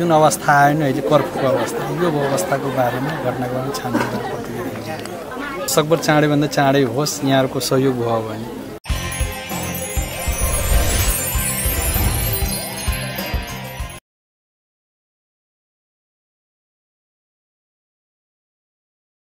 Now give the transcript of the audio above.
जुन अवस्था आयो नि अहिले कर्फूको अवस्था यो अवस्थाको बारेमा घटनाक्रम छानबिन सकभर चाँडैभन्दा चाँडै होस् यहाँहरूको सहयोग भयो भने।